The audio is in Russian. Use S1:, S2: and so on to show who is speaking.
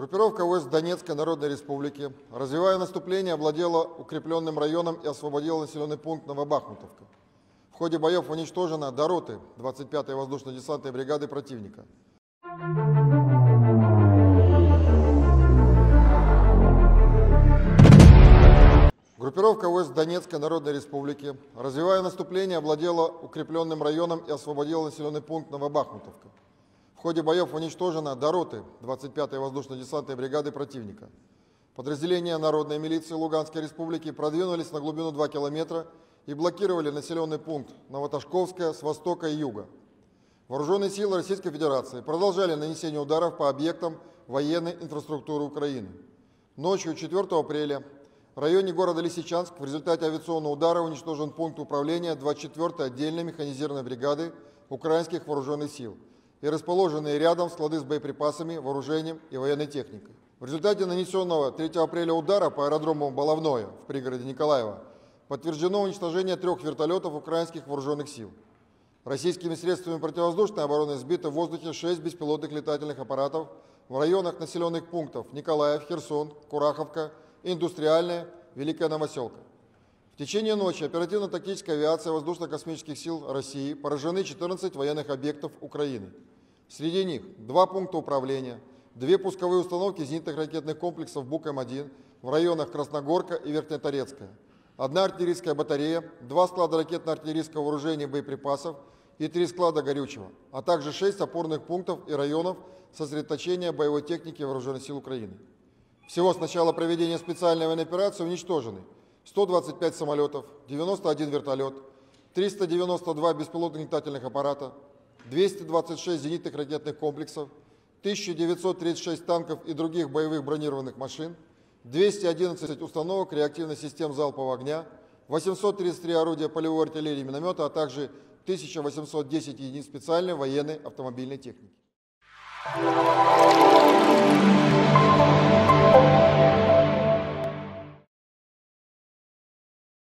S1: Группировка войск Донецкой Народной Республики, развивая наступление, овладела укрепленным районом и освободила населенный пункт Новобахмутовка. В ходе боев уничтожено до роты 25-й воздушно-десантной бригады противника. Группировка войск Донецкой Народной Республики, развивая наступление, овладела укрепленным районом и освободила населенный пункт Новобахмутовка. В ходе боев уничтожено до роты 25-й воздушно-десантной бригады противника. Подразделения Народной милиции Луганской Республики продвинулись на глубину 2 километра и блокировали населенный пункт Новоташковская с востока и юга. Вооруженные силы Российской Федерации продолжали нанесение ударов по объектам военной инфраструктуры Украины. Ночью 4 апреля в районе города Лисичанск в результате авиационного удара уничтожен пункт управления 24-й отдельной механизированной бригады украинских вооруженных сил и расположенные рядом склады с боеприпасами, вооружением и военной техникой. В результате нанесенного 3 апреля удара по аэродрому Баловное в пригороде Николаева подтверждено уничтожение трех вертолетов украинских вооруженных сил. Российскими средствами противовоздушной обороны сбито в воздухе 6 беспилотных летательных аппаратов в районах населенных пунктов Николаев, Херсон, Кураховка, Индустриальная, Великая Новоселка. В течение ночи оперативно-тактическая авиация воздушно-космических сил России поражены 14 военных объектов Украины. Среди них два пункта управления, две пусковые установки зенитных ракетных комплексов БУК-М1 в районах Красногорка и Верхнеторецкая, одна артиллерийская батарея, два склада ракетно-артиллерийского вооружения и боеприпасов и три склада горючего, а также шесть опорных пунктов и районов сосредоточения боевой техники Вооруженных сил Украины. Всего с начала проведения специальной военной операции уничтожены 125 самолетов, 91 вертолет, 392 беспилотных летательных аппарата, 226 зенитных ракетных комплексов, 1936 танков и других боевых бронированных машин, 211 установок реактивных систем залпового огня, 833 орудия полевой артиллерии и миномета, а также 1810 единиц специальной военной автомобильной техники.